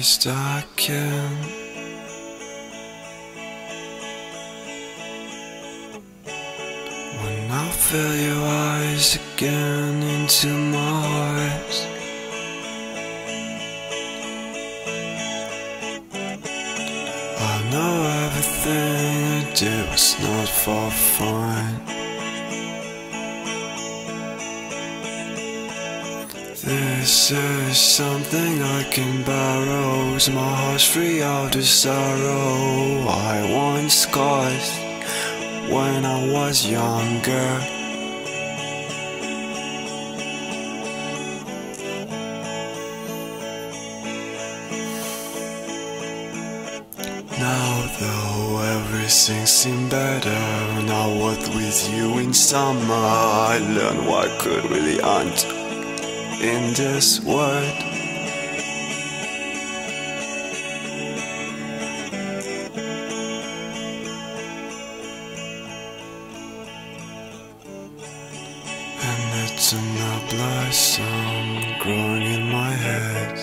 least I can. When I feel your eyes again into my heart. I know everything I do is not for fun. This is something I can borrow. Is my heart's free out of sorrow. I once caused when I was younger. Now though everything seems better Now what with you in summer I learned what could really aren't in this world. And it's a blossom growing in my head.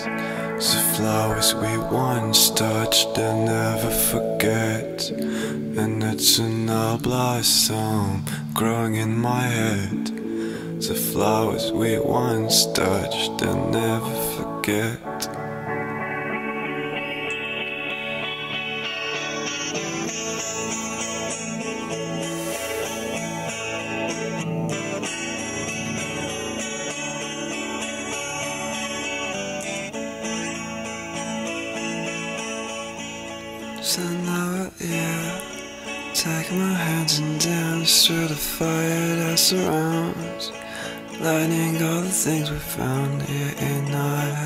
The flowers we once touched and never forget. And it's a blossom growing in my head The flowers we once touched and never forget. So yeah, take my hands and dance through the fire that surrounds, lighting all the things we found here in our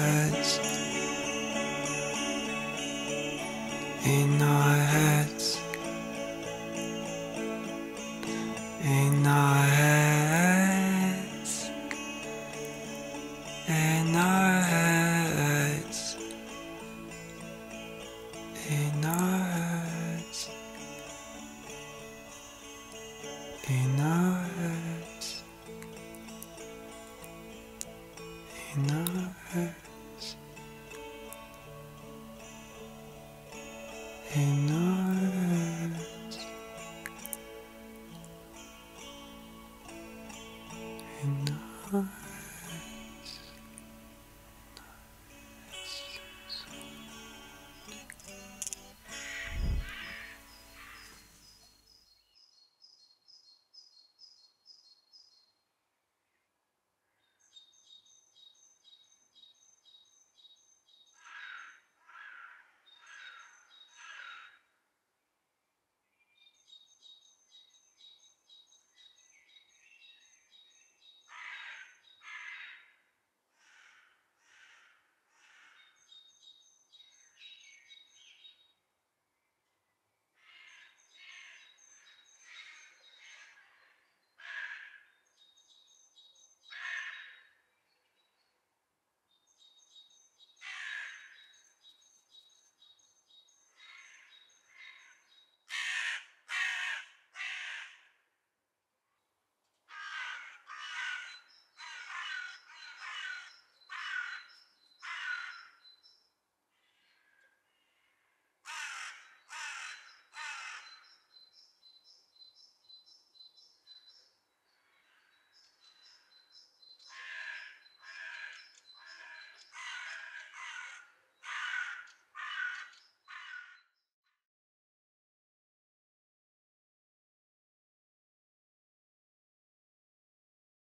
in our in our